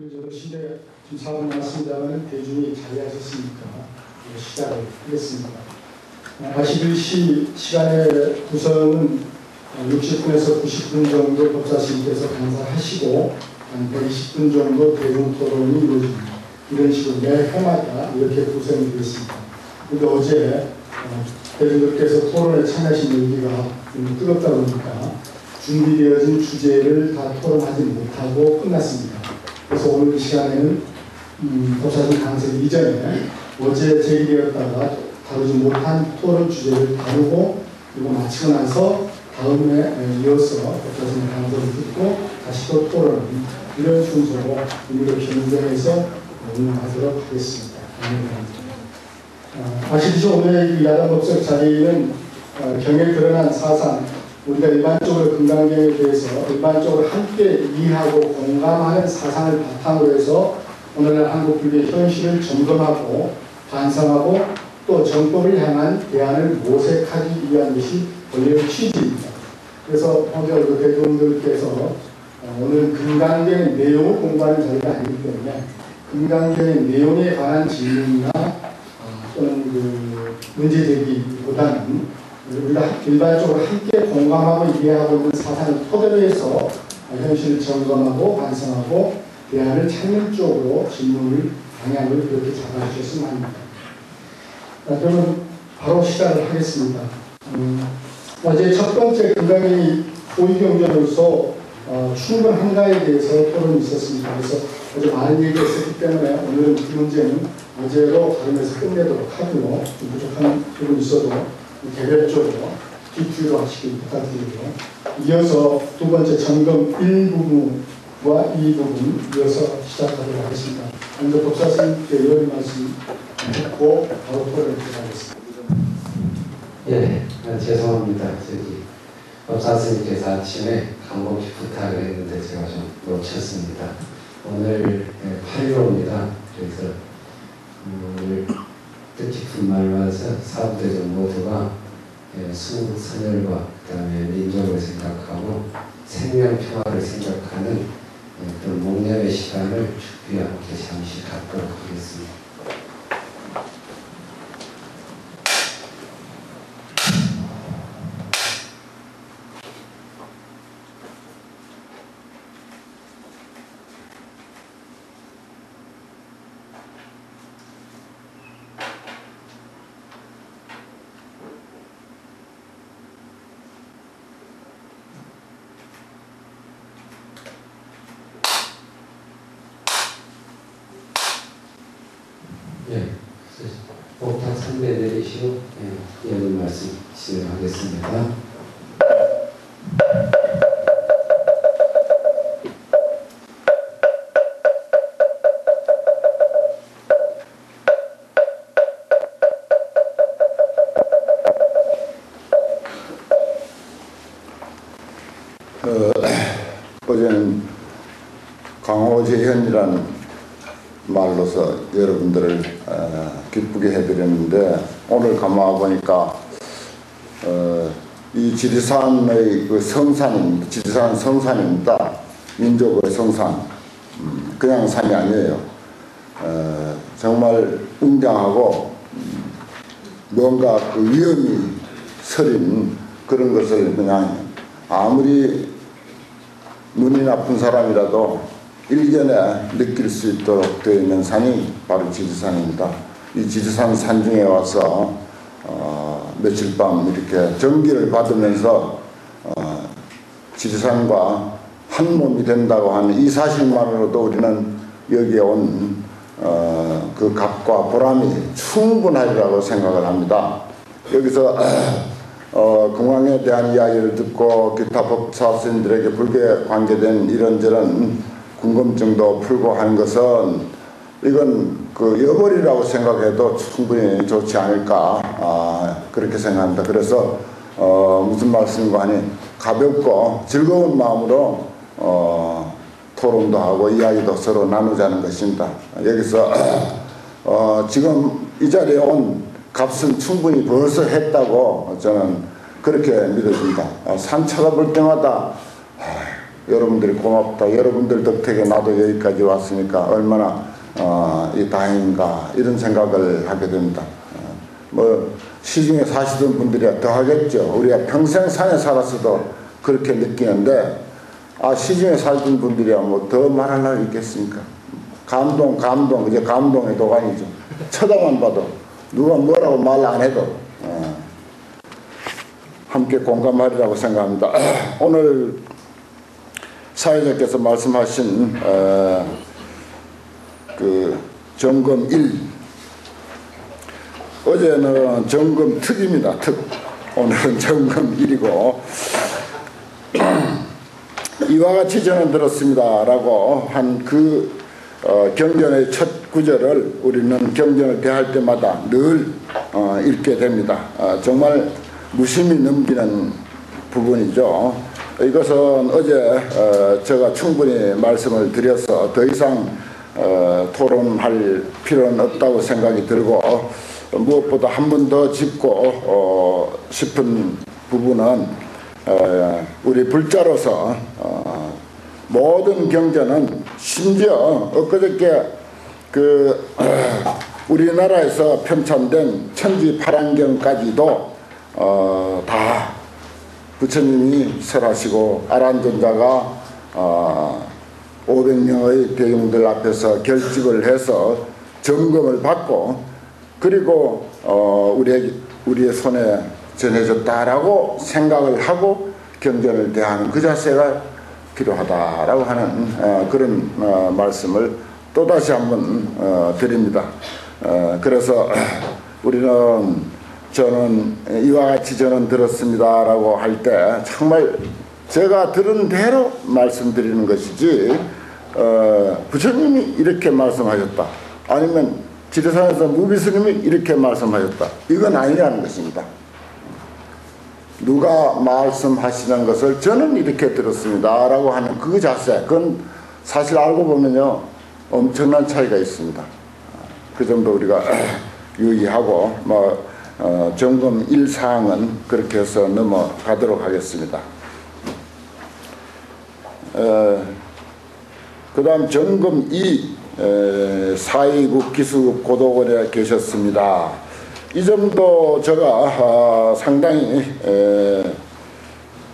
그리고 시대 지금 사분 났습니다만 대중이 자리하셨으니까 시작을 하겠습니다. 아시듯이 시간의 구성은 60분에서 90분 정도 법사님께서 강사하시고 한 120분 정도 대중 토론이 이루어집니다. 이런 식으로 매 해마다 이렇게 구성이 되어 있습니다. 근데 어제 대중들께서 토론에 참여하신 얘기가 뜨겁다 보니까 준비되어진 주제를 다 토론하지 못하고 끝났습니다. 그래서 오늘 이 시간에는 음, 법사님 강사 이전에 어제 제기되었다가 다루지 못한 토론 주제를 다루고 그리고 마치고 나서 다음에 이어서 법사님 강사를 듣고 다시 또 토론 이런 순서로 의미를 변경해서 운영하도록 하겠습니다. 어, 아시듯이 오늘 이 야당 법석 자리는 어, 경에 드러난 사상 우리가 일반적으로 금강경에 대해서 일반적으로 함께 이해하고 공감하는 사상을 바탕으로 해서 오늘날 한국 불교의 현실을 점검하고 반성하고 또 정법을 향한 대안을 모색하기 위한 것이 원래의 취지입니다. 그래서 오늘 그 대통령들께서 오늘 금강경의 내용을 공부하는 자리가 아니기 때문에 금강경의 내용에 관한 질문이나 또는 그 문제제기보다는 우리가 일반적으로 함께 공감하고 이해하고 있는 사상을 토대로 해서 현실을 점검하고 반성하고 대안을 찾는 쪽으로 질문을 방향을 그렇게 잡아주셨으면 합니다. 그러면 바로 시작을 하겠습니다. 음, 어제 첫 번째 금강이 고위경제로서 어, 충분 한가에 대해서 토론이 있었습니다. 그래서 어제 많은 얘기가 있었기 때문에 오늘은 그 문제는 어제로 다루면서 끝내도록 하고요. 부족한 부분이 있어도 개별적으로 뒤주로 하시길 부탁드리고 이어서 두 번째 점검 1부분과 2부분 이어서 시작하도록 하겠습니다. 먼저 법사님께 요리 말씀 듣고 바로 토론을 들어가겠습니다. 예, 아, 죄송합니다. 저기 법사님께서 아침에 간곡히 부탁을 했는데 제가 좀 놓쳤습니다. 오늘 8일호입니다. 그래서 오늘 뜻깊은 말 와서 사업대전 모두가 수선열과 그다음에 민족을 생각하고 생명 평화를 생각하는 그런 목념의 시간을 함 어제는 강호재현이라는 말로서 여러분들을 어, 기쁘게 해드렸는데 오늘 가만 보니까 어, 이 지리산의 그 성산입니다. 지리산 성산입니다. 민족의 성산. 음, 그냥 산이 아니에요. 어, 정말 웅장하고 음, 뭔가 그 위험이 서린 그런 것을 그냥 아무리 눈이 나쁜 사람이라도 일견에 느낄 수 있도록 되어 있는 산이 바로 지리산입니다. 이 지리산 산중에 와서 어, 며칠 밤 이렇게 전기를 받으면서 어, 지리산과 한 몸이 된다고 하는 이 사실만으로도 우리는 여기에 온그 어, 값과 보람이 충분하리라고 생각을 합니다. 여기서 어, 공항에 대한 이야기를 듣고 기타 법사스님들에게 불교에 관계된 이런저런 궁금증도 풀고 하는 것은 이건 그 여벌이라고 생각해도 충분히 좋지 않을까 아, 그렇게 생각합니다. 그래서 어, 무슨 말씀인가 하니 가볍고 즐거운 마음으로 어, 토론도 하고 이야기도 서로 나누자는 것입니다. 여기서 어, 지금 이 자리에 온 값은 충분히 벌써 했다고 저는 그렇게 믿어집니다. 산 쳐다볼 때마다 여러분들이 고맙다. 여러분들 덕택에 나도 여기까지 왔으니까 얼마나 어, 이 다행인가 이런 생각을 하게 됩니다. 어, 뭐 시중에 사시던 분들이 더 하겠죠. 우리가 평생 산에 살았어도 그렇게 느끼는데 아 시중에 살던 분들이야 뭐 더 말할 날 있겠습니까? 감동 감동 이제 감동의 도가니죠. 쳐다만 봐도 누가 뭐라고 말 안 해도 어, 함께 공감하리라고 생각합니다. 오늘 사회자께서 말씀하신 어, 그 점검 1 어제는 점검 특입니다. 특 오늘은 점검 1이고 이와 같이 저는 들었습니다 라고 한 그 어, 경전의 첫 구절을 우리는 경전을 대할 때마다 늘 어, 읽게 됩니다. 어, 정말 무심히 넘기는 부분이죠. 이것은 어제 어, 제가 충분히 말씀을 드려서 더 이상 어, 토론할 필요는 없다고 생각이 들고 무엇보다 한 번 더 짚고 어, 싶은 부분은 어, 우리 불자로서 어, 모든 경전은 심지어 엊그저께 그 어, 우리나라에서 편찬된 천지 파란경까지도 어, 다 부처님이 설하시고 아란전자가 어, 500명의 대중들 앞에서 결집을 해서 점검을 받고 그리고 어, 우리의, 우리의 손에 전해졌다라고 생각을 하고 경전을 대하는 그 자세가 필요하다라고 하는 어, 그런 어, 말씀을 또 다시 한번 어, 드립니다. 어, 그래서 우리는 저는 이와 같이 저는 들었습니다라고 할 때 정말 제가 들은 대로 말씀드리는 것이지 어, 부처님이 이렇게 말씀하셨다 아니면 지리산에서 무비스님이 이렇게 말씀하셨다 이건 아니라는 것입니다. 누가 말씀하시는 것을 저는 이렇게 들었습니다 라고 하는 그 자세 그건 사실 알고 보면요 엄청난 차이가 있습니다. 그 정도 우리가 유의하고 뭐 어, 점검 1사항은 그렇게 해서 넘어가도록 하겠습니다. 어, 그 다음 점검 2 에, 사이국 기수급 고도원에 계셨습니다. 이 점도 제가 아, 상당히 에,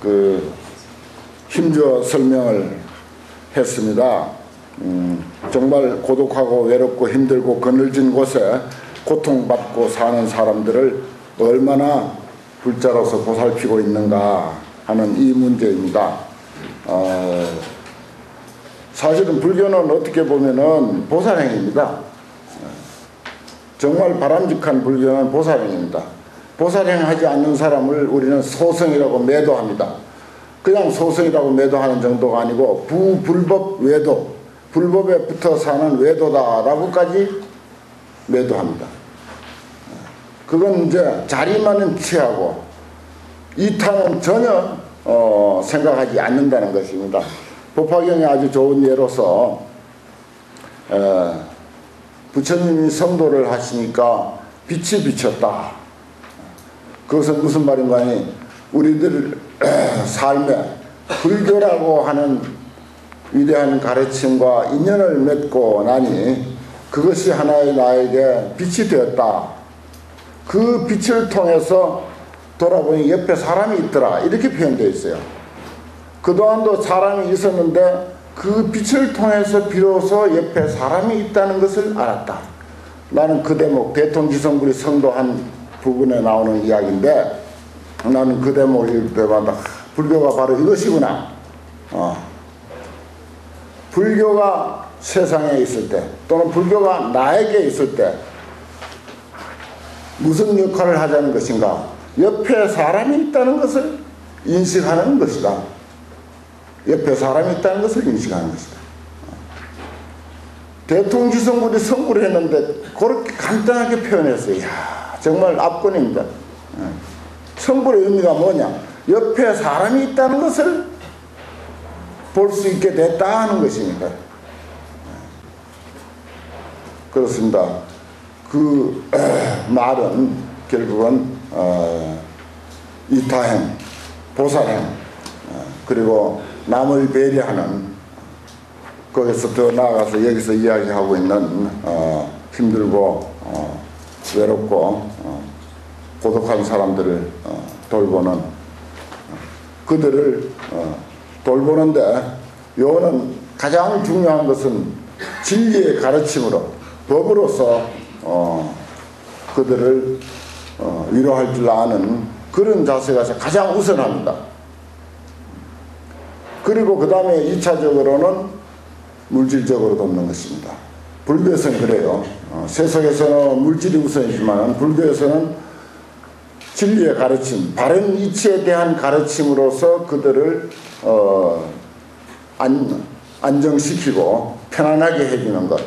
그 힘주어 설명을 했습니다. 음, 정말 고독하고 외롭고 힘들고 그늘진 곳에 고통받고 사는 사람들을 얼마나 불자로서 보살피고 있는가 하는 이 문제입니다. 어, 사실은 불교는 어떻게 보면은 보살행입니다. 정말 바람직한 불교는 보살행입니다. 보살행하지 않는 사람을 우리는 소성이라고 매도합니다. 그냥 소성이라고 매도하는 정도가 아니고 부불법 외도, 불법에 붙어 사는 외도다라고까지 매도합니다. 그건 이제 자리만은 취하고 이타는 전혀 어, 생각하지 않는다는 것입니다. 법화경이 아주 좋은 예로서 에, 부처님이 성도를 하시니까 빛이 비쳤다. 그것은 무슨 말인가 하니 우리들 삶에 불교라고 하는 위대한 가르침과 인연을 맺고 나니 그것이 하나의 나에게 빛이 되었다. 그 빛을 통해서 돌아보니 옆에 사람이 있더라. 이렇게 표현되어 있어요. 그동안도 사람이 있었는데 그 빛을 통해서 비로소 옆에 사람이 있다는 것을 알았다. 나는 그 대목 대통지성불이 성도 한 부분에 나오는 이야기인데 나는 그 대목을 읽을 때마다 불교가 바로 이것이구나. 어. 불교가 세상에 있을 때 또는 불교가 나에게 있을 때 무슨 역할을 하자는 것인가? 옆에 사람이 있다는 것을 인식하는 것이다. 옆에 사람이 있다는 것을 인식하는 것이다. 대통지성불이 성불을 했는데 그렇게 간단하게 표현했어요. 이야, 정말 압권입니다. 예. 성불의 의미가 뭐냐? 옆에 사람이 있다는 것을 볼 수 있게 됐다 하는 것이니까. 예. 그렇습니다. 그 말은 결국은 어, 이타행, 보살행, 어, 그리고 남을 배려하는 거기서 더 나아가서 여기서 이야기하고 있는 어, 힘들고 어, 외롭고 어, 고독한 사람들을 어, 돌보는 어, 그들을 어, 돌보는데 요는 가장 중요한 것은 진리의 가르침으로 법으로서 어, 그들을 어, 위로할 줄 아는 그런 자세가 가장 우선합니다. 그리고 그 다음에 2차적으로는 물질적으로 돕는 것입니다. 불교에서는 그래요. 어, 세속에서는 물질이 우선이지만 불교에서는 진리의 가르침, 바른 이치에 대한 가르침으로서 그들을 어, 안, 안정시키고 편안하게 해주는 것.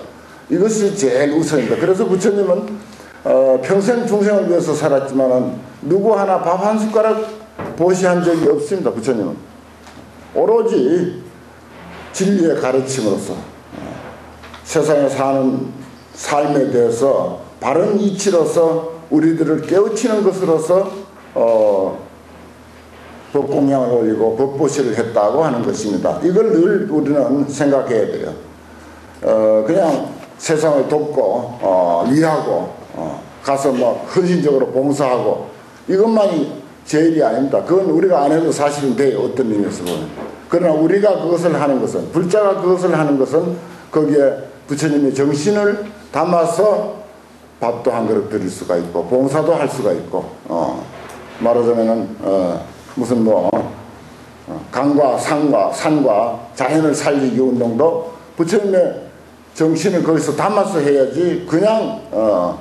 이것이 제일 우선입니다. 그래서 부처님은 어, 평생 중생을 위해서 살았지만 누구 하나 밥 한 숟가락 보시한 적이 없습니다. 부처님은. 오로지 진리의 가르침으로서 어, 세상에 사는 삶에 대해서 바른 이치로서 우리들을 깨우치는 것으로서 어, 법공양을 올리고 법보시를 했다고 하는 것입니다. 이걸 늘 우리는 생각해야 돼요. 어, 그냥 세상을 돕고 어, 위하고 어, 가서 뭐 헌신적으로 봉사하고 이것만이 제 일이 아닙니다. 그건 우리가 안 해도 사실은 돼요. 어떤 의미에서 보면. 그러나 우리가 그것을 하는 것은 불자가 그것을 하는 것은 거기에 부처님의 정신을 담아서 밥도 한 그릇 드릴 수가 있고 봉사도 할 수가 있고 어, 말하자면은 어, 무슨 뭐 어, 강과 산과 산과 자연을 살리기 운동도 부처님의 정신을 거기서 담아서 해야지 그냥 어,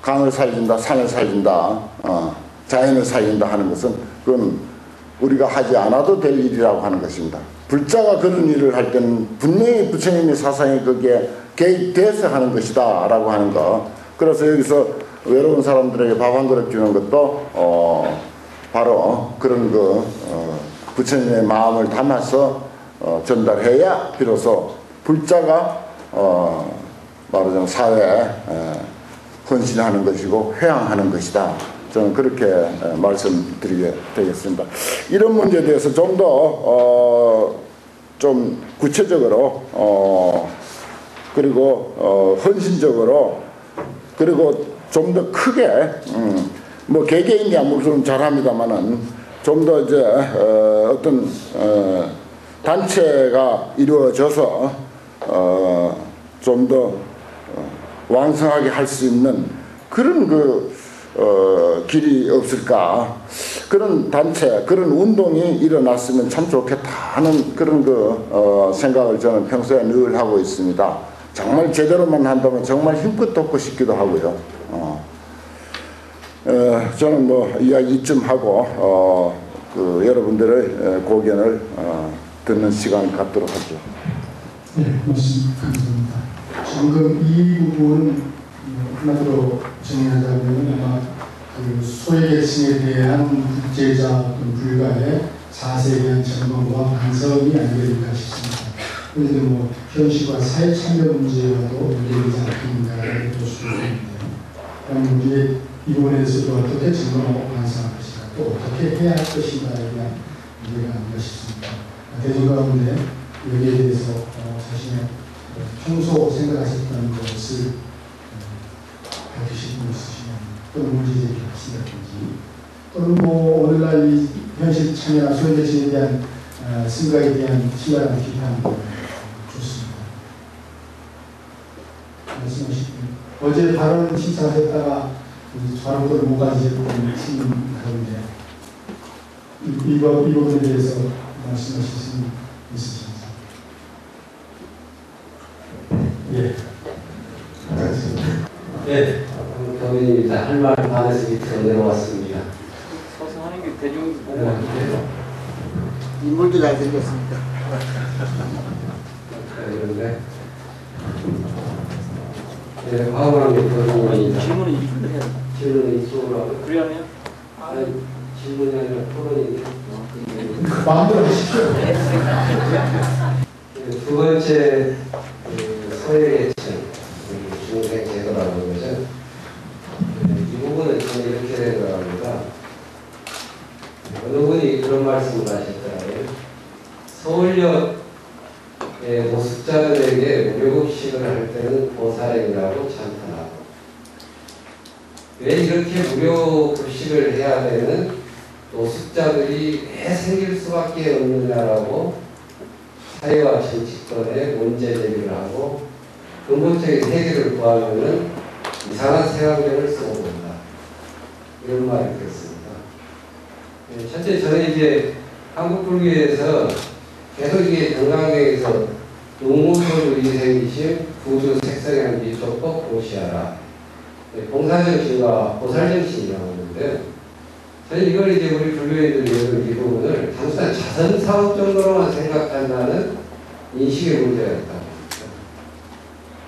강을 살린다 산을 살린다 어, 자연을 살린다 하는 것은 그건 우리가 하지 않아도 될 일이라고 하는 것입니다. 불자가 그런 일을 할 때는 분명히 부처님의 사상이 거기에 개입돼서 하는 것이다 라고 하는 거 그래서 여기서 외로운 사람들에게 밥 한 그릇 주는 것도 어, 바로 그런 그 어, 부처님의 마음을 담아서 어, 전달해야 비로소 불자가 어, 말하자면 사회에 에, 헌신하는 것이고 회양하는 것이다. 저는 그렇게 에, 말씀드리게 되겠습니다. 이런 문제에 대해서 좀더 어, 좀 구체적으로 어, 그리고 어, 헌신적으로 그리고 좀 더 크게 음, 뭐 개개인이야 물론 잘합니다만은 좀 더 이제 어, 어떤 어, 단체가 이루어져서 어, 좀더 어, 왕성하게 할 수 있는 그런 그 어, 길이 없을까 그런 단체 그런 운동이 일어났으면 참 좋겠다 하는 그런 그 어, 생각을 저는 평소에 늘 하고 있습니다. 정말 제대로만 한다면 정말 힘껏 돕고 싶기도 하고요. 어. 어, 저는 뭐 이야기 이쯤 하고 어, 그 여러분들의 고견을 어, 듣는 시간을 갖도록 하죠. 네, 말씀 감사합니다. 방금 이 부분은 어, 한마디로 정리하자면 아마 그 소외계층에 대한 국제자 불가의 자세에 대한 점검과 반성이 아니겠는가 싶습니다. 그런데 뭐 현실과 사회 참여 문제와도 연결되지 않겠는가라고 볼수 있는데요. 그럼 우리 이 부분에 대해서도 어떻게 점검하고 반성할 것인가, 또 어떻게 해야 할 것인가에 대한 문제가 아닌가 싶습니다. 대중 가운데 여기에 대해서 어, 자신의 어, 평소 생각하셨던 것을 어, 밝히실 분 있으시면 또는 문제 제기하신다든지 또는 뭐 오늘날 이 현실 참여나 소외대신에 대한 어, 생각에 대한 비판 어, 좋습니다. 말씀하시고 어제 발언 저런 걸못 가지고 신문 가운데 이, 이, 부- 이 부분에 대해서 말씀하실 수 있으십니까? 예. 예, 교민입니다. 할말 많아서 밑으로 내려왔습니다. 서서 하는 게 대중 보고 네, 인물도 잘생겼습니다. 그런데 예, 화원한 교민입니다. 질문은 이쪽으로 해야 돼. 질문이 이쪽으로 하고 그래야 해요? 아니, 질문이 아니라 토론인데 마음대로 하십시오. 예, 두 번째 그 소외 저는 이렇게 생각합니다. 어느 분이 그런 말씀을 하셨잖아요. 서울역의 노숙자들에게 무료급식을 할 때는 보살행이라고 찬탄하고 왜 이렇게 무료급식을 해야 되는 노숙자들이 왜 생길 수밖에 없느냐라고 사회와 정치권에 문제 제기를 하고 근본적인 해결을 구하려는 이상한 생각력을 쓰고 이런 말을 듣습니다. 네, 첫째 저는 이제 한국 불교에서 계속 이게 건강에서 농무소주 이생이심 구주 색성향비 조법 고시하라 네, 봉사정신과 보살정신이라고 하는데 저는 이걸 이제 우리 불교인들이 이 부분을 단순한 자선 사업 정도로만 생각한다는 인식의 문제가 있다고 봅니다.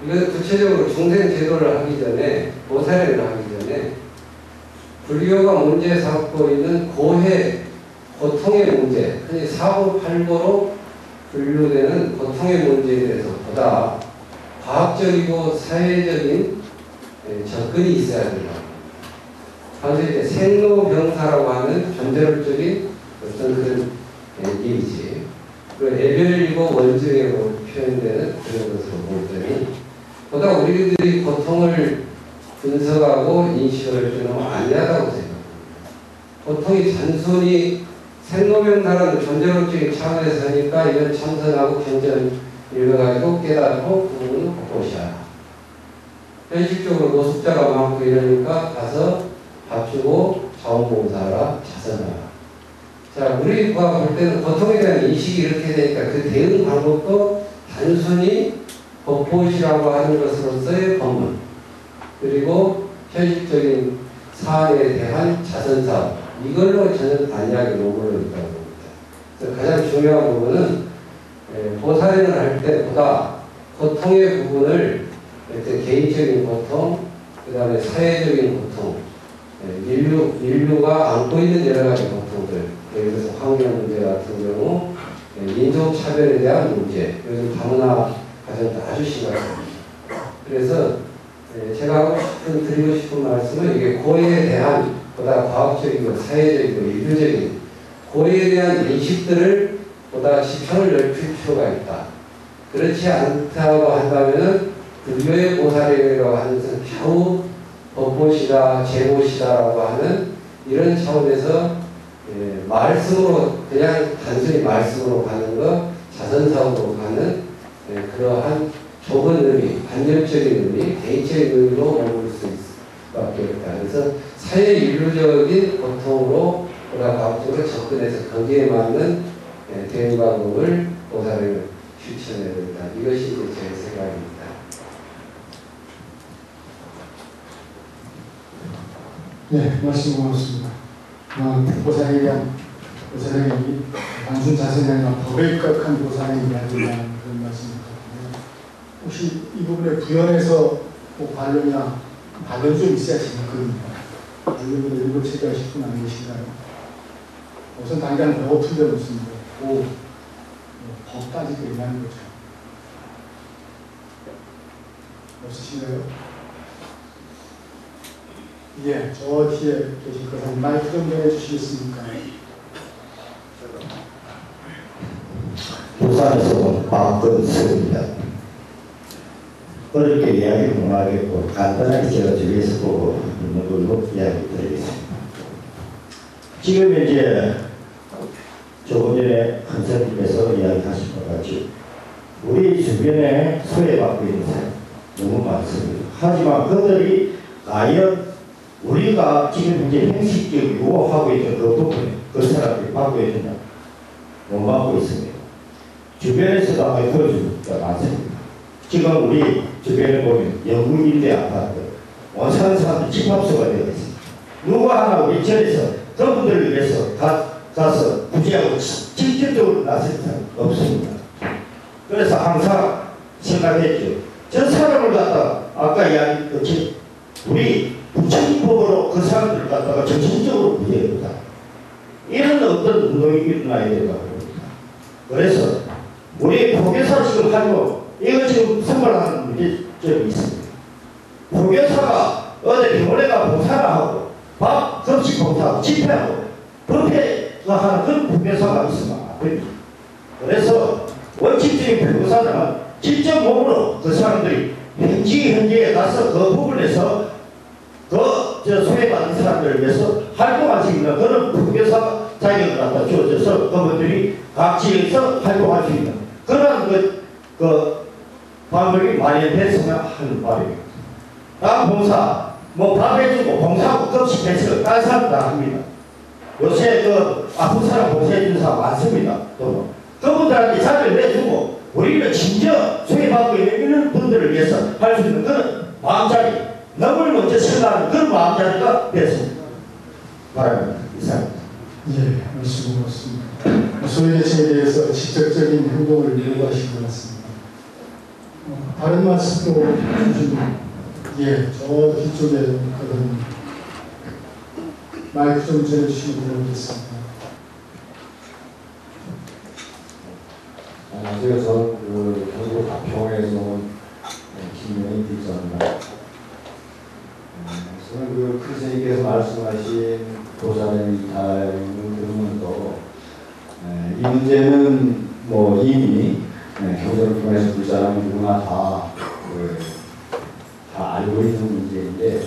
이것은 구체적으로 중생 제도를 하기 전에 보살을 하기 전에 불교가 문제 삼고 있는 고해 고통의 문제, 흔히 사고팔고로 분류되는 고통의 문제에 대해서 보다 과학적이고 사회적인 예, 접근이 있어야 된다. 반드시 이제 생로병사라고 하는 존재론적인 어떤 그런 예, 이미지, 그 애별이고 원증으로 표현되는 그런 것으로 볼 때니 보다 우리들이 고통을 분석하고 인식을 좀 안리하다고 생각합니다. 고통이 단순히 생로병사라는 존재론적인 차원에서 하니까 이건 참선하고 경전 읽어가지고 깨닫고 그 부분을 복고시하라. 현실적으로 노숙자가 많고 이러니까 가서 밥 주고 자원봉사하라, 자선하라. 자, 우리가 볼 때는 고통에 대한 인식이 이렇게 되니까 그 대응 방법도 단순히 법보시라고 하는 것으로서의 법문, 그리고 현실적인 사안에 대한 자선 사업, 이걸로 저는 단약이 노골로 있다고 봅니다. 그래서 가장 중요한 부분은 예, 보살행을 할 때보다 고통의 부분을 개인적인 고통, 그 다음에 사회적인 고통, 예, 인류, 인류가 안고 있는 여러 가지 고통들, 예를 들어서 환경 문제 같은 경우, 예, 인종차별에 대한 문제, 요즘 다문화 가정도 아주 심각합니다. 그래서 예, 제가 하고 싶은, 드리고 싶은 말씀은 이게 고해에 대한 보다 과학적이고 사회적이고 인류적인 고해에 대한 인식들을 보다 지평을 넓힐 필요가 있다. 그렇지 않다고 한다면 불교의 보살이라고 하는 것은 겨우 법보시다, 제보시다라고 하는 이런 차원에서 예, 말씀으로 그냥 단순히 말씀으로 가는 것, 자선사업으로 가는 예, 그러한 좁은 의미, 간접적인 의미, 개인적인 의미로 머물 수 있을 수밖에 없다. 그래서 사회 인류적인 고통으로 과학적으로 접근해서 거기에 맞는 예, 대응 방법을 보살을 추천해야 된다. 이것이 제 생각입니다. 네, 말씀 고맙습니다. 어, 보살에 대한 보살행이 단순 아니라 법에 입각한 보살행이 아니라는 그런 말씀을 드렸는데 혹시 이 부분에 부연해서 뭐 반론이나 반론 좀 있어야 재밌거든요. 반론으로 일부 체계하실 분안 계신가요? 우선 당장 배고픈데 무슨 뭐, 뭐, 법 따지고 얘기하는 거죠. 없으신가요? 예, 저 뒤에 계실 거는 마이크 좀 내주시겠습니까? 부산에서 온 박건수입니다. 어렵게 이야기 못 하겠고 간단하게 제가 주위에서 보고 있는 걸로 이야기 드리겠습니다. 지금 이제 조금 전에 한사님께서 이야기하신 것 같이 우리 주변에 소외받고 있는 사람 너무 많습니다. 하지만 그들이 과연 우리가 지금 현재 형식적이고 하고 있는 그 부분에 그 사람들이 받고 있느냐 못 받고 있습니다. 주변에서도 보여주는 게 많습니다. 지금 우리 주변에 보면 영국 임대 아파트 원사는 사람들 집합소가 되어 있습니다. 누가 하나 우리 절에서 그분들을 위해서 가, 가서 구제하고 직접적으로 나설 사람 없습니다. 그래서 항상 생각했죠. 저 사람을 갖다 아까 이야기했듯이 우리 부처님법으로 그 사람들을 갖다가 정신적으로 구제해보자. 이런 어떤 운동이 일어나야 된다고 봅니다. 그래서 우리 포교사 지금 하고 이거 지금 선발하는 문제점이 있습니다. 포교사가 어디 병원에 가 봉사를 하고 밥 급식 봉사하고 집회하고 법회가 하는 그런 포교사가 있으면 안 됩니다. 그래서 원칙적인 포교사들은 직접 몸으로 그 사람들이 현지 현지에 가서 그 부분에서 그저 소외받은 사람들을 위해서 활동할 수 있는 그런 불교사 자격을 갖다 주어져서 그분들이 각 지역에서 활동할 수 있는 그런 그, 그 방법이 마련됐으면 하는 바람입니다. 다 봉사, 뭐 밥 해주고 봉사하고 급식 해서 다른 사람 다 합니다. 요새 그 아픈 사람 봉사해 주는 사람 많습니다. 또 그분들한테 자리를 내주고 우리는 진짜 소외받고 있는 분들을 위해서 할 수 있는 그런 마음자리 너를 먼저 생각하는 그런 마음자리가 됐습니다. 바랍니다. 이상. 예, 말씀 고맙습니다. 소외계층에 대해서 직접적인 행동을 요구하신 것 같습니다. 어, 다른 말씀도 해주시면 예, 저 뒤쪽에 그런 마이크 좀 전해주시면 들어보겠습니다. 안녕하세요. 저는 그 경기도 가평에서 온 김명희 기자입니다. 음, 저는 그 크리스님께서 말씀하신 도산의 이탈을 들으면서 에, 이 문제는 뭐 이미 에, 경제를 통해서 불사람 누구나 다, 그, 다 알고 있는 문제인데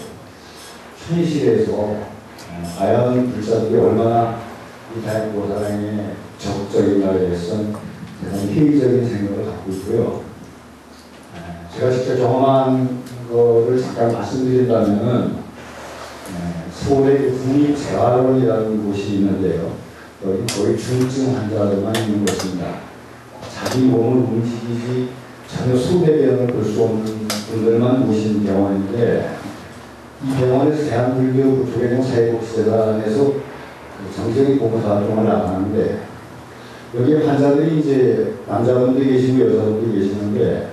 현실에서 에, 과연 불사들이 얼마나 이탈 도산에 적극적인가에 대해서는 대단히 회의적인 생각을 갖고 있고요. 에, 제가 직접 경험한 거를 잠깐 말씀드린다면은 에, 서울의 그 국립재활원이라는 곳이 있는데요. 거의 중증 환자들만 있는 곳입니다. 자기 몸을 움직이지 전혀 수백 병을 볼 수 없는 분들만 모신 병원인데 이 병원에서 대한불교 조계종 사회복지재단에서 그 정적인 봉사 활동을 나가는데 여기 환자들이 이제 남자분도 계시고 여자분도 계시는데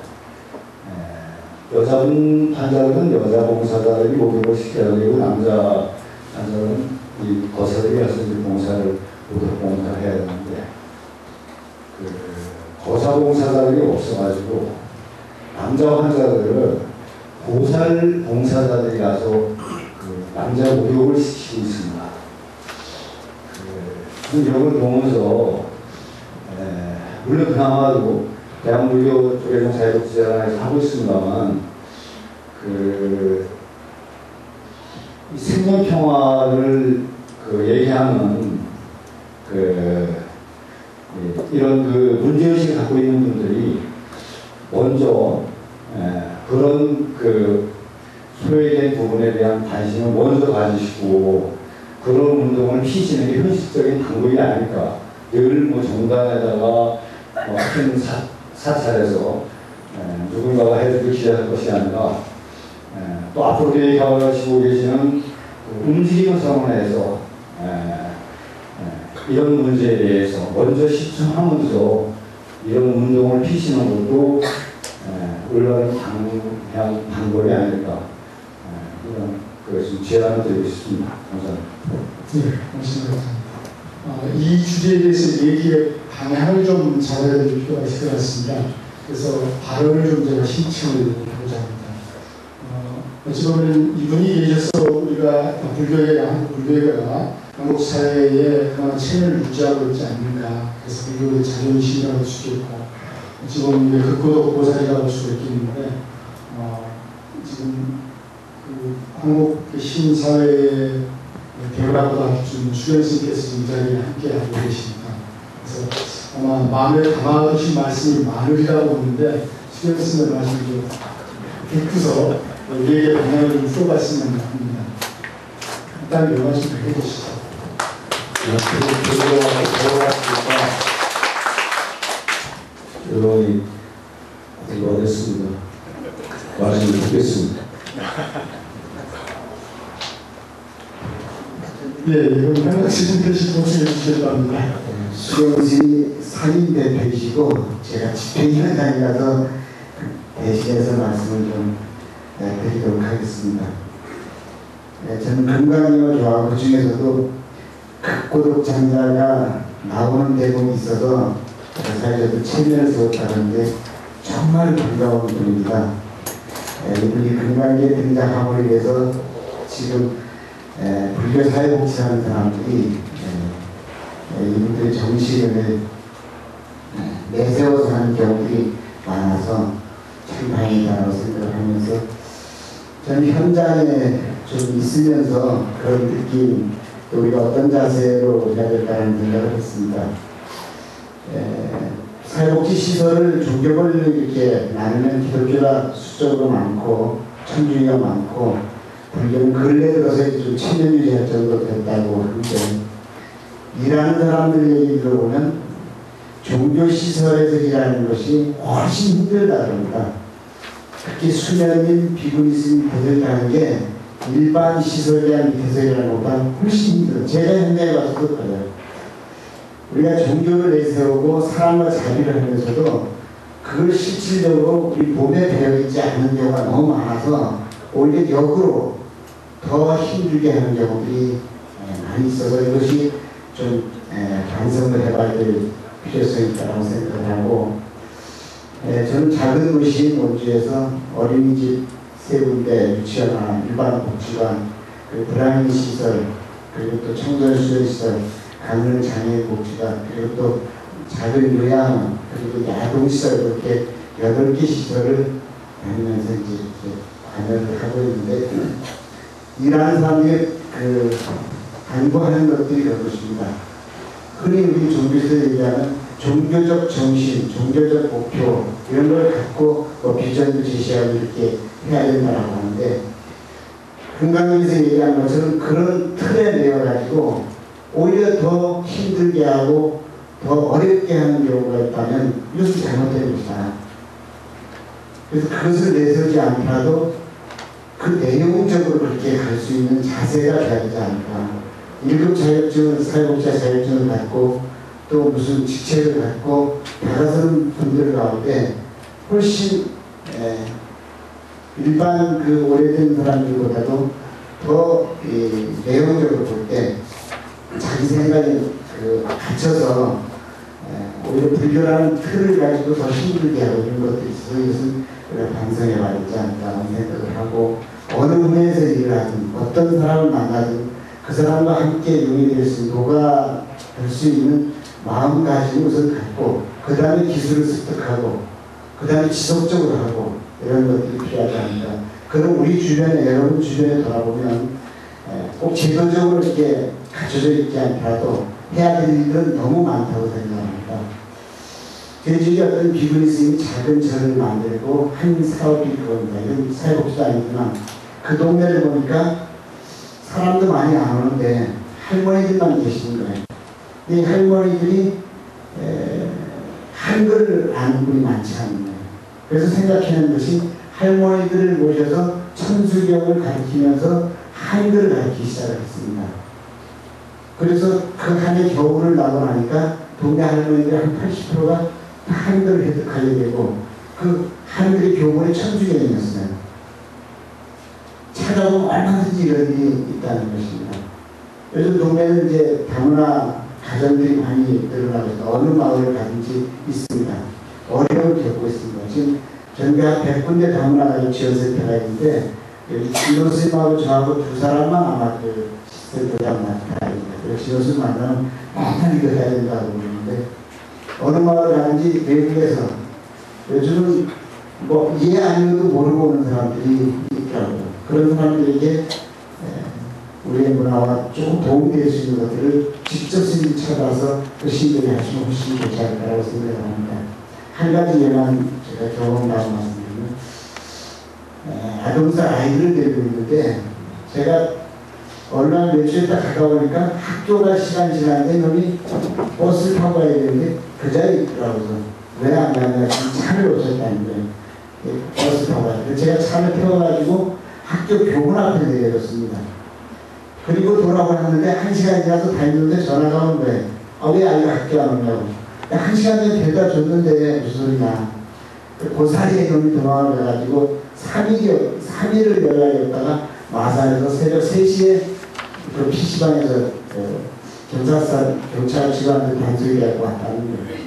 에, 여자분 환자들은 여자 봉사자들이 목욕을 시켜야 되고 남자 환자들은 이 거사들이 와서 봉사를 목욕 봉사를 해야 되는데 그 거사 봉사자들이 없어가지고 남자 환자들을 보살 봉사자들이 가서 그 남자 목욕을 시키고 있습니다. 그 이런 걸 보면서 에, 물론 그나마도 대한불교 조계종 사회복지재단에서 하고 있습니다만 그이 생명평화를 그 얘기하는 그 이- 이런 그 문제의식을 갖고 있는 분들이 먼저 에, 그런 그 소외된 부분에 대한 관심을 먼저 가지시고 그런 운동을 피시는 게 현실적인 방법이 아닐까. 늘 뭐 정당에다가 뭐큰 사찰에서 에, 누군가가 해드리고 기대할 것이 아니라 에, 또 앞으로 계획하시고 계시는 그 선언에서 에, 에, 이런 문제에 대해서 먼저 시청하면서 이런 운동을 피시는 것도 에, 올바른 방향 방법이 아닐까 에, 이런 그 제안을 드리고 싶습니다. 감사합니다. 네, 감사합니다. 어, 이 주제에 대해서 얘기의 방향을 좀 잡아야 될 필요가 있을 것 같습니다. 그래서 발언을 좀 제가 신청을. 어, 어찌 보면 이분이 계셔서 우리가 불교의 불교가 한국 사회에 그만한 체면을 유지하고 있지 않는가. 그래서 불교의 자존심이라고 할 수도 있고, 어찌 보면 극고도 보살이라고 할 수도 있겠는데, 어, 지금 그 한국 그 신사회의 대우라고 준 수련스님께서 이 자리에 함께 하고 계십니다. 그래서 아마 마음에 담아두신 말씀이 많으리라고 보는데 수련스님의 말씀을 좀 듣고서 우리에게 방향을 좀 써봤으면 합니다. 일단 이 말씀 좀 해주시죠. 조용히 어렵습니다. 말씀을 듣겠습니다. 예, 이건 현역 스님께서 보충해 주시기 바랍니다. 수영씨 상임 대표이시고 제가 집행 현장이라서 대신해서 말씀을 좀 네, 드리도록 하겠습니다. 네, 저는 건강이와 좋아하고 그 중에서도 극고독 장자가 나오는 대목이 있어서 그 사이에도 체면을 세웠다는데 정말 반가운 분입니다. 네, 이분이 건강에 등장함으로 인해서 지금 에, 불교 사회복지하는 사람들이 에, 에, 이분들의 정신을 내세워서 하는 경우들이 많아서 참참 다행이다라고 생각을 하면서 저는 현장에 좀 있으면서 그런 느낌 또 우리가 어떤 자세로 해야 될까라는 생각을 했습니다. 에, 사회복지 시설을 종교별로 이렇게 나누면 기독교가 수적으로 많고 천주교가 많고 불교는 근래 들어서 좀 천년유지할 정도 됐다고 하는데 일하는 사람들 얘기 들어보면 종교 시설에서 일하는 것이 훨씬 힘들다 그럽니다. 특히 수면인 비구니스님 대들다는 게 일반 밑에서 일하는 것보다 훨씬 힘들어요. 제가 현장에 가서 그렇거든요. 우리가 종교를 내세우고 사람과 자비를 하면서도 그걸 실질적으로 우리 몸에 배어있지 않는 경우가 너무 많아서 오히려 역으로 더 힘들게 하는 경우들이 에, 많이 있어서 이것이 좀 에, 반성을 해봐야 될 필요성이 있다고 생각을 하고 에, 저는 작은 도시 원주에서 어린이집 세 군데 유치원이나 일반 복지관 그리고 브라인 시설 그리고 또 청소년 시설 강릉 장애인 복지관 그리고 또 작은 요양원 그리고 야동 시설 이렇게 여덟 개 시설을 다니면서 이제 관여를 하고 있는데 일하는 사람들이 그 간구하는 것들이 그것입니다. 흔히 우리 종교에서 얘기하는 종교적 정신, 종교적 목표 이런 걸 갖고 뭐 비전을 제시하고 이렇게 해야 된다라고 하는데 금강에서 얘기한 것처럼 그런 틀에 내어가지고 오히려 더 힘들게 하고 더 어렵게 하는 경우가 있다면 이것은 잘못된 것이다. 그래서 그것을 내세우지 않더라도 그 내용적으로 그렇게 갈 수 있는 자세가 되지 않을까. 1급 자격증, 사회복지사 자격증을 갖고 또 무슨 직책을 갖고 다가서는 분들 가운데 훨씬 에, 일반 그 오래된 사람들보다도 더 이, 내용적으로 볼 때 자기 생각에 그 갇혀서 에, 오히려 불교라는 틀을 가지고 더 힘들게 하고 이런 것들이 있어서 이것은 우리가 반성해 봐야 되지 하는 생각을 하고 어느 분야에서 일을 하든 어떤 사람을 만나든 그 사람과 함께 용이 수 녹아 될수 있는 마음가짐을 갖고 그 다음에 기술을 습득하고 그 다음에 지속적으로 하고 이런 것들이 필요하지 않을까 그럼 우리 주변에 여러분 주변에 돌아보면 꼭 제도적으로 이렇게 갖춰져 있지 않더라도 해야 될 일은 너무 많다고 생각합니다. 제주의 어떤 비그니스님이 작은 절을 만들고 한 사업이 그겁니다. 이건 사회복지도 아니지만 그 동네를 보니까 사람도 많이 안 오는데 할머니들만 계시는 거예요. 이 할머니들이 에, 한글을 아는 분이 많지 거예요. 그래서 생각하는 것이 할머니들을 모셔서 천수경을 가르치면서 한글을 가르치기 시작했습니다. 그래서 그 한 해 겨울을 나고 나니까 동네 할머니들 한 80%가 한글을 획득하게 되고 그 한글의 교본이 천주경이었어요. 찾아보면 얼마든지 이런 일이 있다는 것입니다. 요즘 동네는 이제 다문화 가정들이 많이 늘어나고 있다. 어느 마을을 가든지 있습니다. 어려움을 겪고 있습니다. 지금 전가 100군데 다문화 가족 지원센터가 있는데 여기 진호스님하고 저하고 두 사람만 아마 그 센터장 맡아입니다. 그래서 진호스님 만나면 맨날 이거 해야 된다고 그러는데 어느 마을 가는지 외국에서 요즘은 뭐 이해 아니어도 모르고 오는 사람들이 있더라고요. 그런 사람들에게 우리의 문화와 조금 도움이 될 수 있는 것들을 직접 스님 찾아서 그 시인들이 하시면 훨씬 좋지 않을까라고 생각을 합니다. 한 가지 예만 제가 경험담 말씀드리면 아동사 아이들을 데리고 있는데 제가 얼마 며칠 딱 가까우니까 학교가 시간 지났는데 놈이 버스를 타고 가야 되는데 그 자리에 있더라고요. 왜 안 가냐 차를 오셨다는 거예요. 버스 타고 가야 제가 차를 태워가지고 학교 교문 앞에 내려졌습니다. 그리고 돌아오는데 한 시간 지나서 다녔는데 전화가 온 거예요. 아, 왜 아이가 학교 안 오냐고. 한 시간 전에 데려다 줬는데 무슨 소리냐. 그 사리에 놈이 도망을 가가지고 3일, 3일을 연락이 없다가 마산에서 새벽 3시에 그 PC방에서 그 경찰서, 경찰 직원들 단속이 갖고 왔다는 거예요.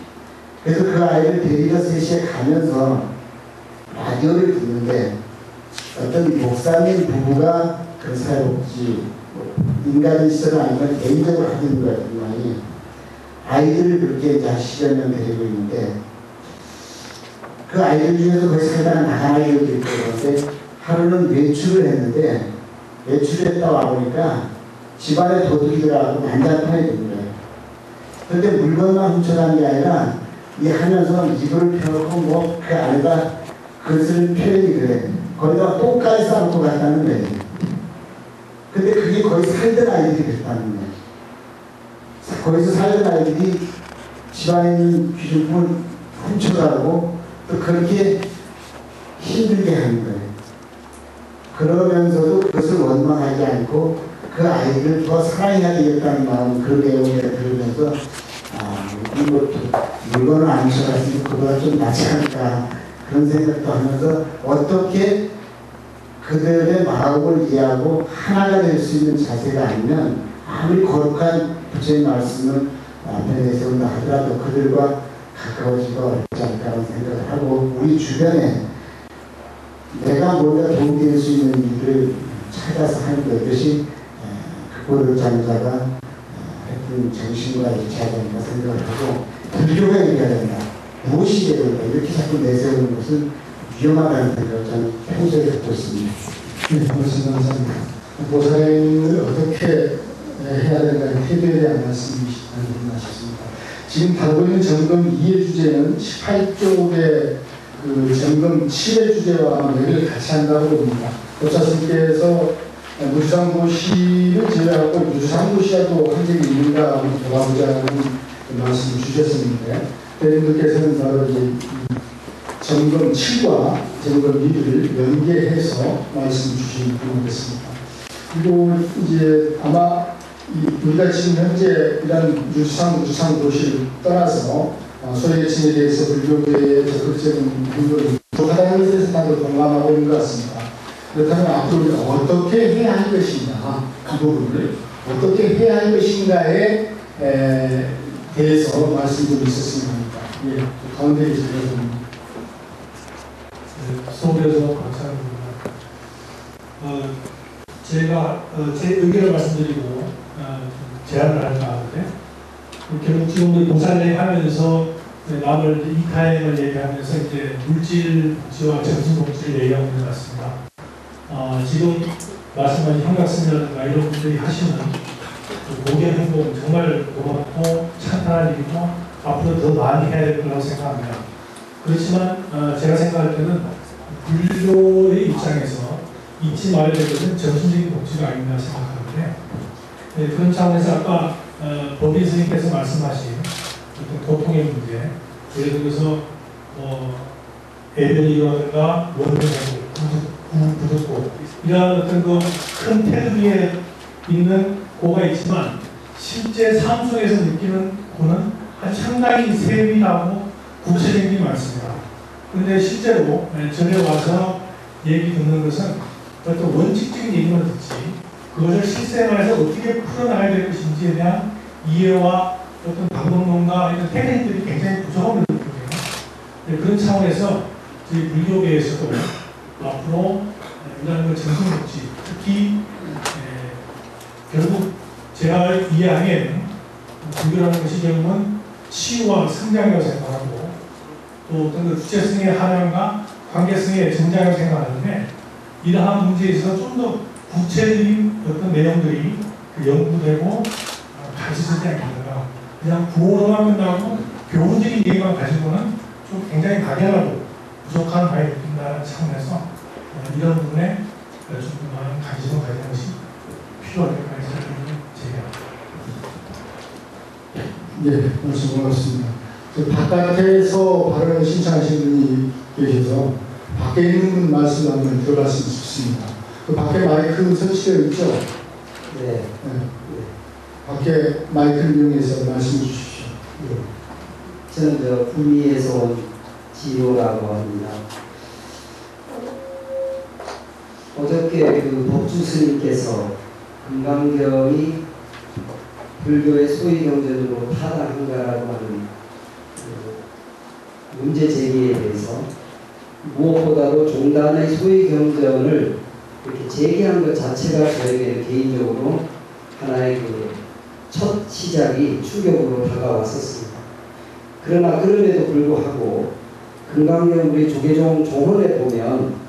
그래서 그 아이를 데리러 3시에 가면서 라디오를 듣는데 어떤 목사님 부부가 그 사회복지 인간의 시설은 아니면 개인적으로 하는 거였더니 아이들을 그렇게 이제 10여 명 데리고 있는데 그 아이들 중에서 거기 살다가 나간 아이들도 있고 그런데 하루는 외출을 했는데 외출했다 와보니까 집안에 도둑이 들어가고 난장판이 된 거예요. 그런데 물건만 훔쳐간 게 아니라 이 하면서 이불을 펴고 뭐 그 안에다 그것을 표현이 그래. 거기다 똥까지 싸놓고 갔다는 거예요. 근데 그게 거기 살던 아이들이 그랬다는 거예요. 거기서 살던 아이들이 집안에 있는 귀중품을 훔쳐가고 또 그렇게 힘들게 하는 거예요. 그러면서도 그것을 원망하지 않고 그 아이를 더 사랑해야 되겠다는 마음 그런 내용을 들으면서 아, 이것도 물건을 안 훔쳐갔으면 그보다 좀 낫지 않을까 그런 생각도 하면서 어떻게 그들의 마음을 이해하고 하나가 될 수 있는 자세가 아니면 아무리 거룩한 부처의 말씀을 앞에 내세운다 하더라도 그들과 가까워지기가 어렵지 않을까라는 생각을 하고 우리 주변에 내가 뭔가 도움될 수 있는 일을 찾아서 하는 것 이것이 극보를 장자가 했던 정신과 일치하지 않나 생각을 하고 불교가 얘기해야 된다. 무엇이 된다. 이렇게 자꾸 내세우는 것은 위험하다는 생각을 저는 평소에 갖고 있습니다. 네, 말씀 감사합니다. 보살을 어떻게 해야 된다는 태도에 대한 말씀이셨습니다. 지금 다루고 있는 점검 2의 주제는 18쪽의 그 점검 7의 주제와 매를 같이 한다고 봅니다. 법사님께서 무주상도시를 제외하고 무주상도시와도 한적이 있는가 한번 돌아보자는 그 말씀을 주셨었는데 대님들께서는 바로 이제 이 점검 7과 점검 2를 연계해서 말씀 주신 부분이었습니다. 그리고 이제 아마 이 우리가 지금 현재 이런 유상 유상 도시를 떠나서 어, 소외층에 대해서 불교계의 적극적인 행동이 부족하다는 것에서 다들 공감하고 있는 것 같습니다. 그렇다면 앞으로 어떻게 해야 할 것인가 그 부분을 어떻게 해야 할 것인가에 에, 대해서 말씀드리고 있었습니다. 예, 가운데 계신 서울에서 감사합니다. 어, 제가 어, 제 의견을 말씀드리고 어, 제안을 할까 하는데 결국 지금 우리 봉사를 하면서 남을 이타임을 얘기하면서 이제 물질 복지와 정신 복지를 얘기하고 있는 것 같습니다. 어, 지금 말씀하신 현각스님이라든가 이런 분들이 하시는 그 공개 행동 정말 고맙고 찬탄할 일이고 앞으로 더 많이 해야 될 거라고 생각합니다. 그렇지만 어, 제가 생각할 때는 불교의 입장에서 잊지 말아야 될 것은 정신적인 복지가 아닌가 생각하는데 네, 그런 차원에서 아까 어, 법인 스님께서 말씀하신 어떤 고통의 문제 예를 들어서 어, 애변이라든가 원근하고 구부득고 이러한 어떤 그큰 테두리에 있는 고가 있지만 실제 삶 속에서 느끼는 고는 아주 상당히 세밀하고 구체적인 게 많습니다. 그런데 실제로 전에 와서 얘기 듣는 것은 어떤 원칙적인 얘기만 듣지 그것을 실생활에서 어떻게 풀어나가야 될 것인지에 대한 이해와 어떤 방법론과 이런 테크닉들이 굉장히 부족함을 느끼거든요. 네, 그런 차원에서 저희 불교계에서도 앞으로 이런 정신복지 특히 에, 결국 제가 이해하기에는 불교라는 것이 결국은 치유와 성장이라고 생각하고 또 어떤 그 주체성의 하향과 관계성의 전장이라고 생각하는데 이러한 문제에 있어서 좀 더 구체적인 어떤 내용들이 그 연구되고 가르쳐지지 않겠는가 그냥 구호로만 끝나고 교훈적인 얘기만 가지고는 좀 굉장히 막연하고 부족한 바에 느낀다는 차원에서 이런 부분에 좀 많은 관심을 가지는 것이 필요하다고 생각하는 제가 네, 말씀 고맙습니다. 그 바깥에서 발언을 신청하신 분이 계셔서 밖에 있는 분 말씀 한번 들어봤으면 좋습니다. 그 밖에 마이크 설치되어 있죠? 네. 네. 밖에 마이크를 이용해서 말씀 주십시오. 네. 저는 저 구미에서 온 지호라고 합니다. 어저께 그 법주 스님께서 금강경이 불교의 소위 경전으로 타당한가라고 하는 그 문제 제기에 대해서 무엇보다도 종단의 소위 경전을 이렇게 제기한 것 자체가 저에게는 개인적으로 하나의 그 첫 시작이 충격으로 다가왔었습니다. 그러나 그럼에도 불구하고 금강경 우리 조계종 종헌에 보면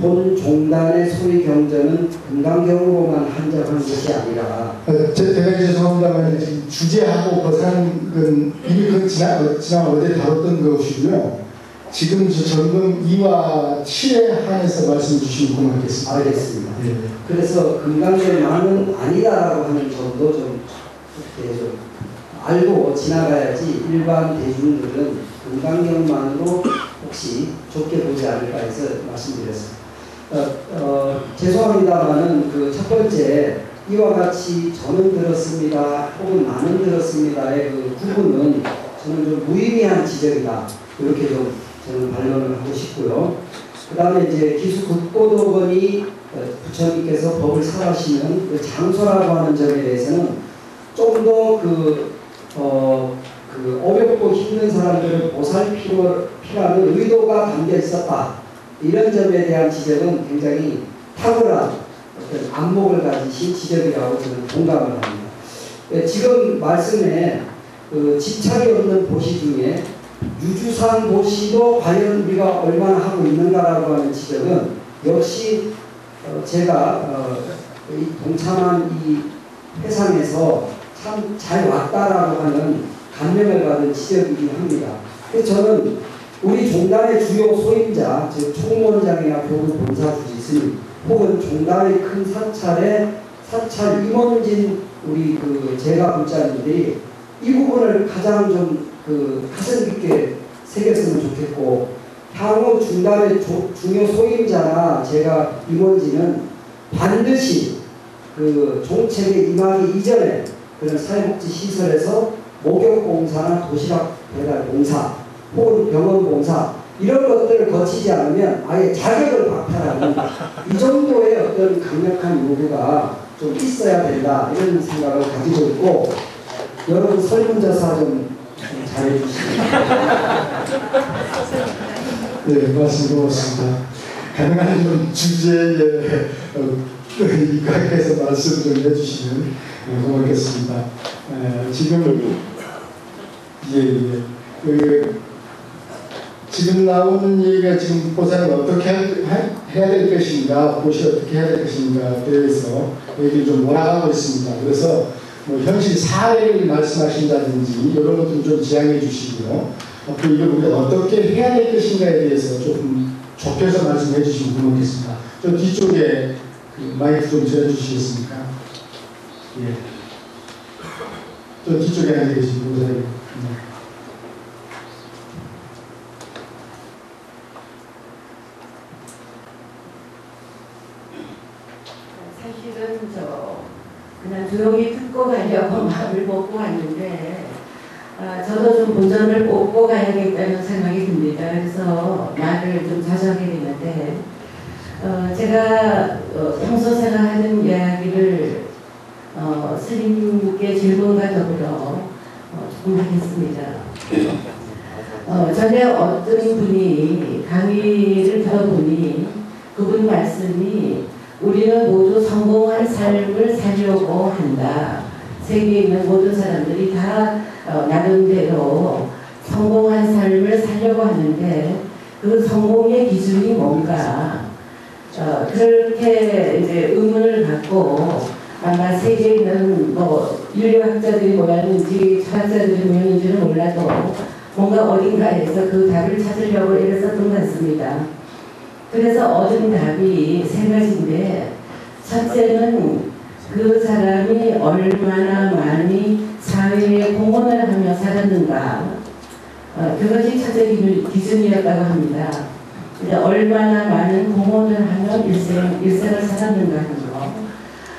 본 종단의 소위 경전은 금강경으로만 한정한 것이 아니라 어, 제, 제가 죄송합니다만 지금 주제하고 건 이미 그 지난, 지난 어제 다뤘던 것이고요. 지금 저 전금 2와 7에 한해서 말씀 주시면 고맙겠습니다. 알겠습니다. 예. 그래서 금강경만은 아니다라고 하는 점도 좀, 좀 알고 지나가야지 일반 대중들은 금강경만으로 혹시 좁게 보지 않을까 해서 말씀드렸습니다. 어, 어, 죄송합니다만은 그 첫 번째 이와 같이 저는 들었습니다 혹은 나는 들었습니다의 그 구분은 저는 좀 무의미한 지적이다 이렇게 좀 저는 반론을 하고 싶고요. 그 다음에 이제 기수 국고도원이 어, 부처님께서 법을 설하시는 그 장소라고 하는 점에 대해서는 좀 더 그, 어, 그 어렵고 힘든 사람들을 보살피라는 의도가 담겨 있었다. 이런 점에 대한 지적은 굉장히 탁월한 어떤 안목을 가지신 지적이라고 저는 공감을 합니다. 예, 지금 말씀에 그 집착이 없는 도시 중에 유주산 도시도 과연 우리가 얼마나 하고 있는가라고 하는 지적은 역시 어, 제가 어, 이 동참한 이 회상에서 참 잘 왔다라고 하는 감명을 받은 지적이긴 합니다. 저는 우리 종단의 주요 소임자, 즉 총무원장이나 교부 본사 주지 스님, 혹은 종단의 큰 사찰의 사찰 임원진 우리 그 제가 불자님들이 이 부분을 가장 좀 그 가슴 깊게 새겼으면 좋겠고 향후 중단의 조- 중요 소임자나 제가 임원진은 반드시 그 종책에 임하기 이전에 그런 사회복지 시설에서 목욕공사나 도시락 배달 공사 혹은 병원 공사 이런 것들을 거치지 않으면 아예 자격을 박탈하는 이 정도의 어떤 강력한 요구가 좀 있어야 된다 이런 생각을 가지고 있고 여러분 설문조사 좀, 좀 잘해주시기 네, 말씀 고맙습니다. 가능한 좀 주제에 어, 입각해서 말씀 좀 해주시면 어, 고맙겠습니다. 에, 지금 예, 예. 그, 지금 나오는 얘기가 지금 보살이 어떻게 하- 해야 될 것인가, 보시 어떻게 해야 될 것인가에 대해서 얘기를 좀 몰아가고 있습니다. 그래서 뭐 현실 사례를 말씀하신다든지 이런 것들 좀 지향해 주시고요. 어, 또 이걸 우리가 어떻게 해야 될 것인가에 대해서 조금 좁혀서 말씀해 주시면 고맙겠습니다. 저 뒤쪽에 그 마이크 좀 들어주시겠습니까? 예. 저 뒤쪽에 앉아 계신 보살님. 네. 사실은 저 그냥 조용히 듣고 가려고 마음을 먹고 왔는데 아, 저도 좀 본전을 뽑고 가야겠다는 생각이 듭니다. 그래서 말을 좀 자주 하게 되는데 어, 제가 어, 평소 생각하는 이야기를 어, 스님께 질문과 더불어 어, 조금 하겠습니다. 어, 전에 어떤 분이 강의를 들어보니 그분 말씀이 우리는 모두 성공한 삶을 살려고 한다. 세계에 있는 모든 사람들이 다 어, 나름대로 성공한 삶을 살려고 하는데 그 성공의 기준이 뭔가 어, 그렇게 이제 의문을 갖고 아마 세계에 있는 뭐 인류학자들이 뭐라는지 철학자들이 뭐였는지는 몰라도 뭔가 어딘가에서 그 답을 찾으려고 애를 썼던 것 같습니다. 그래서 얻은 답이 세 가지인데 첫째는 그 사람이 얼마나 많이 사회에 공헌을 하며 살았는가 어, 그것이 첫째 기준- 기준이었다고 합니다. 근데 얼마나 많은 공헌을 하며 일생, 일생을 살았는가 하는 거.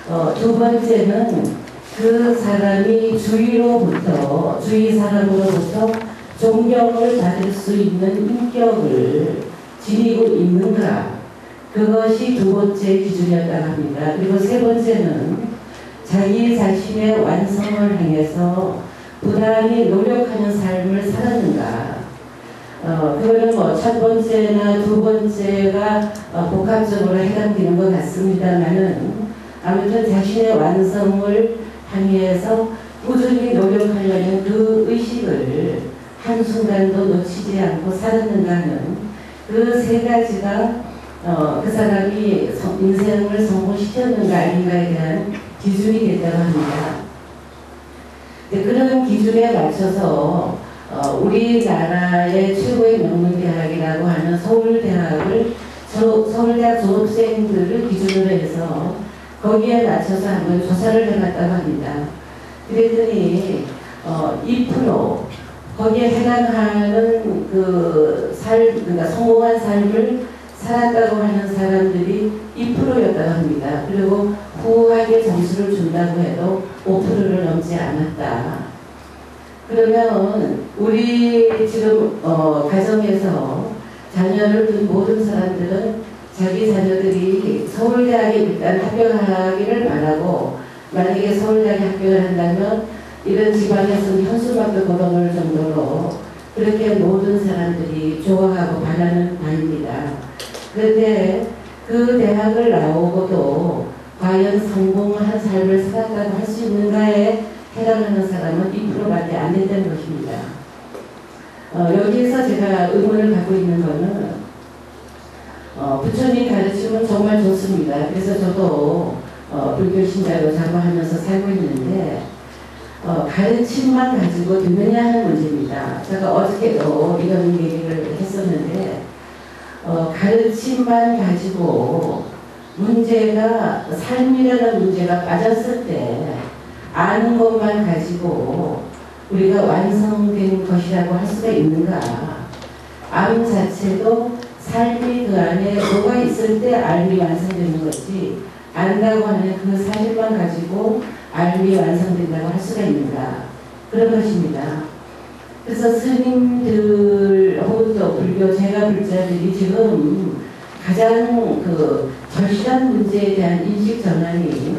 어, 두 번째는 그 사람이 주위로부터 주위 사람으로부터 존경을 받을 수 있는 인격을 지니고 있는가 그것이 두 번째 기준이었다고 합니다. 그리고 세 번째는 자기 자신의 완성을 향해서 부단히 노력하는 삶을 살았는가 어, 그거는 뭐 첫 번째나 두 번째가 어, 복합적으로 해당되는 것 같습니다만은 아무튼 자신의 완성을 향해서 꾸준히 노력하려는 그 의식을 한순간도 놓치지 않고 살았는가는 그 세 가지가 어, 그 사람이 성- 인생을 성공시켰는가 아닌가에 대한 기준이 됐다고 합니다. 네, 그런 기준에 맞춰서 어, 우리나라의 최고의 명문대학이라고 하는 서울대학을 저- 서울대학 졸업생들을 기준으로 해서 거기에 맞춰서 한번 조사를 해봤다고 합니다. 그랬더니 어, 2% 거기에 해당하는 그 삶, 그러니까 성공한 삶을 살았다고 하는 사람들이 2%였다고 합니다. 그리고 후하게 점수를 준다고 해도 5%를 넘지 않았다. 그러면 우리 지금 어, 가정에서 자녀를 둔 모든 사람들은 자기 자녀들이 서울대학에 일단 합격하기를 바라고 만약에 서울대학에 합격을 한다면 이런 지방에서는 현수막도 걸어놓을 정도로 그렇게 모든 사람들이 좋아하고 바라는 바입니다. 그런데 그 대학을 나오고도 과연 성공한 삶을 살았다고 할 수 있는가에 해당하는 사람은 2%밖에 안 된다는 것입니다. 어, 여기에서 제가 의문을 갖고 있는 것은 어, 부처님 가르침은 정말 좋습니다. 그래서 저도 어, 불교 신자로 자부하면서 살고 있는데 어, 가르침만 가지고 되느냐 하는 문제입니다. 제가 어저께도 이런 얘기를 했었는데 어, 가르침만 가지고 문제가 삶이라는 문제가 빠졌을 때 아는 것만 가지고 우리가 완성된 것이라고 할 수가 있는가? 암 자체도 삶이 그 안에 뭐가 있을 때 알미 완성되는 거지 안다고 하는 그 사실만 가지고 알미 완성된다고 할 수가 있는가? 그런 것입니다. 그래서 스님들 혹은 또 불교 제가 불자들이 지금 가장 그 절실한 문제에 대한 인식 전환이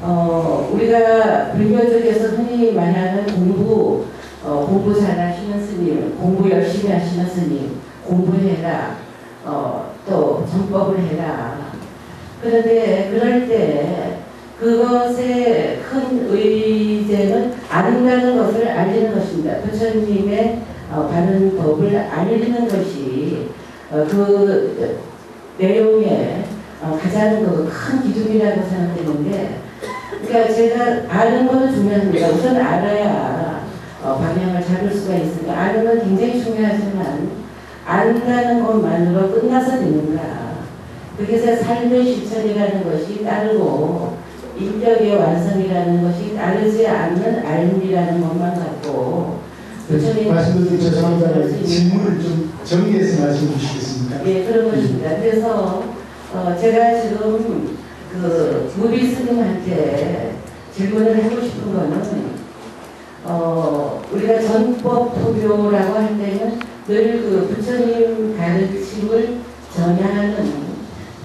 어 우리가 불교 쪽에서 흔히 말하는 공부 어, 공부 잘하시는 스님, 공부 열심히 하시는 스님, 공부해라, 어, 또 전법을 해라. 그런데 그럴 때 그것의 큰 의제는 아는다는 것을 알리는 것입니다. 부처님의 어, 바른 법을 알리는 것이 어, 그 내용의 어, 가장 그큰 기준이라고 생각되는데 그러니까 제가 아는 것은 중요합니다. 우선 알아야 어, 방향을 잡을 수가 있으니까 아는 건 굉장히 중요하지만 안다는 것만으로 끝나서 되는가. 그래서 삶의 실천이라는 것이 따르고 인격의 완성이라는 것이 따르지 않는 알미라는 것만 갖고 부처님 말씀드린 죄송합니다. 질문을 좀 정리해서 말씀해 주시겠습니까? 예, 그런 것입니다. 그래서 어, 제가 지금 그 무비 스님한테 질문을 하고 싶은 거는 어, 우리가 전법 토교라고 할 때는 늘 그 부처님 가르침을 전하는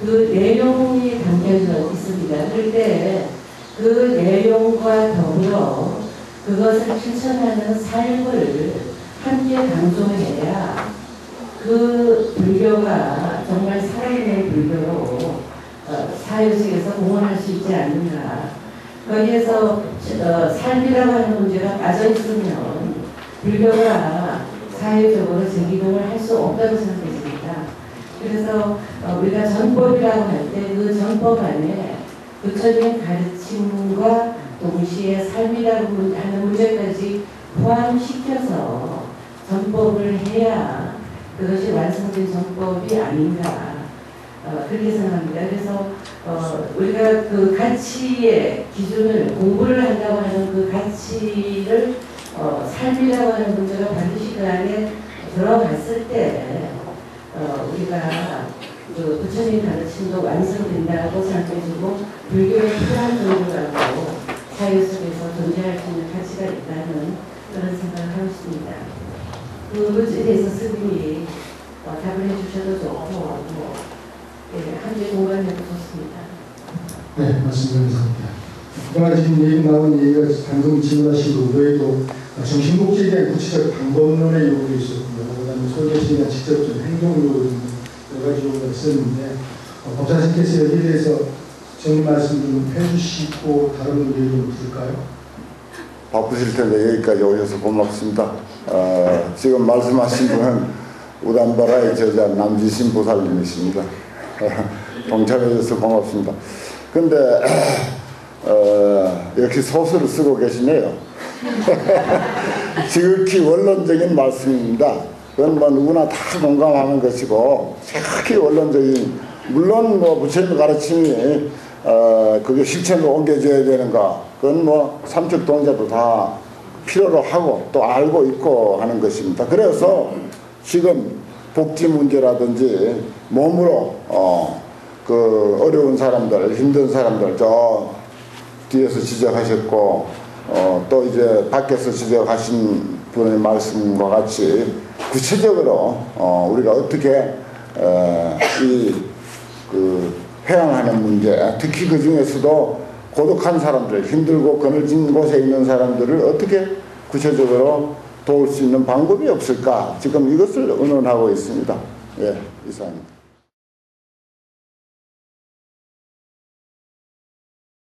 그 내용이 담겨져 있습니다. 때그 내용과 더불어 그것을 실천하는 삶을 함께 강조해야 그 불교가 정말 살아있는 불교로 어, 사회적에서 공헌할 수 있지 않는가. 거기에서 어, 삶이라고 하는 문제가 빠져 있으면 불교가 사회적으로 재기동을 할 수 없다고 생각했습니다. 그래서 어, 우리가 전법이라고 할 때 그 전법 안에 부처님 가르침과 동시에 삶이라고 하는 문제까지 포함시켜서 전법을 해야 그것이 완성된 전법이 아닌가 어, 그렇게 생각합니다. 그래서 어, 우리가 그 가치의 기준을 공부를 한다고 하는 그 가치를 어, 삶이라고 하는 문제가 반드시 그 안에 들어갔을 때 어, 우리가 그 부처님 가르침도 완성된다고 생각해주고 불교의 필요한 정도라고 사회 속에서 존재할 수 있는 가치가 있다는 그런 생각을 하고 있습니다. 그 문제에 대해서 스님이 어, 답을 해주셔도 좋고 뭐, 예, 한주 공감해도 좋습니다. 네, 말씀 감사합니다. 그동안 지금 얘기 나온 얘기가 방금 질문하신 것 외에도 정신복지에 대한 구체적 방법론의 요구도 있었고요. 그 다음에 소개시나 직접적 행동 요구 등 여러 가지 요구가 있었는데 어, 법사님께서 여기에 대해서 정리 말씀 좀 해주시고 다른 의견 좀 들을까요? 바쁘실 텐데 여기까지 오셔서 고맙습니다. 어, 지금 말씀하신 분은 우담바라의 저자 남지신 보살님이십니다. 동참해 주셔서 고맙습니다. 근데 어, 역시 소설을 쓰고 계시네요. 지극히 원론적인 말씀입니다. 그건 뭐 누구나 다 공감하는 것이고 지극히 원론적인 물론 뭐 부처님의 가르침이 어, 그게 실천으로 옮겨져야 되는가 그건 뭐 삼척 동자도 다 필요로 하고 또 알고 있고 하는 것입니다. 그래서 지금 복지 문제라든지 몸으로 어, 그 어려운 사람들 힘든 사람들 저 뒤에서 지적하셨고 어, 또 이제 밖에서 지적하신 분의 말씀과 같이 구체적으로 어, 우리가 어떻게 어, 이그 회항하는 문제 특히 그 중에서도 고독한 사람들 힘들고 그늘진 곳에 있는 사람들을 어떻게 구체적으로 도울 수 있는 방법이 없을까 지금 이것을 의논하고 있습니다. 예, 이상입니다.